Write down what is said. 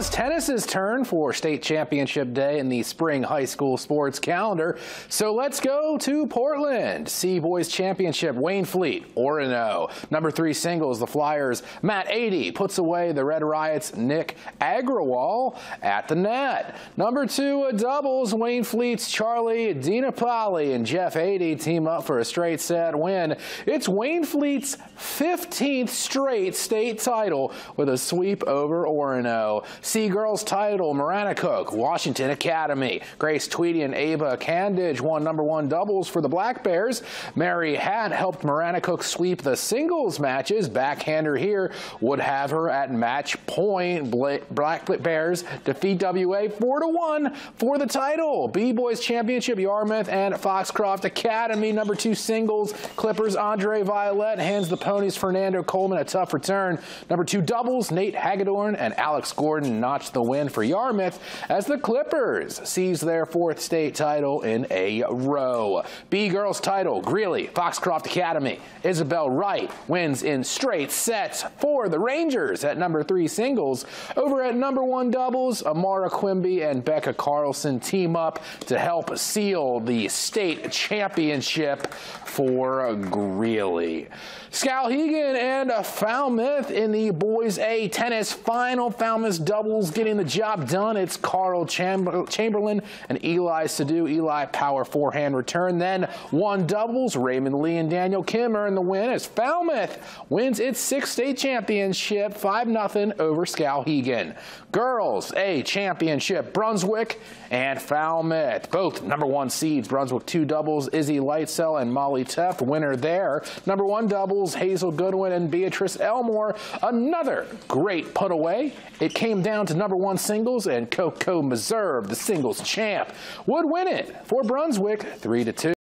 it's tennis's turn for state championship day in the spring high school sports calendar. So let's go to Portland. See boys championship Waynflete, Orono. Oh. Number three singles, the Flyers. Matt Adey puts away the Red Riots Nick Agrawal at the net. Number two doubles, Waynflete's Charlie DiNapoli and Jeff Adey team up for a straight set win. It's Waynflete's 15th straight state title with a sweep over Orono. See girls title, Maranacook, Washington Academy. Grace Tweedy and Ava Candage won number one doubles for the Black Bears. Mary Hatt helped Maranacook sweep the singles matches. Backhander here would have her at match point. Black Bears defeat WA 4 to 1 for the title. B-Boys Championship, Yarmouth and Foxcroft Academy. Number two singles, Clippers Andre Violet hands the ponies Fernando Coleman a tough return. Number two doubles, Nate Hagedorn and Alex Gordon notched the win for Yarmouth as the Clippers seize their fourth state title in a row. B girls title, Greely, Foxcroft Academy. Isabel Wright wins in straight sets for the Rangers at number three singles. Over at number one doubles, Amara Quimby and Becca Carlson team up to help seal the state championship for Greely. Skowhegan and Falmouth in the boys A tennis final. Falmouth getting the job done. It's Carl Chamberlain and Eli Sadu. Eli power forehand return. Then one doubles. Raymond Lee and Daniel Kim earn the win as Falmouth wins its sixth state championship 5-0 over Skowhegan. Girls A championship. Brunswick and Falmouth. Both number one seeds. Brunswick two doubles. Izzy Lightsell and Molly Teff winner there. Number one doubles. Hazel Goodwin and Beatrice Elmore. Another great put away. It came down to number one singles, and Coco Meserve, the singles champ, would win it for Brunswick 3 to 2.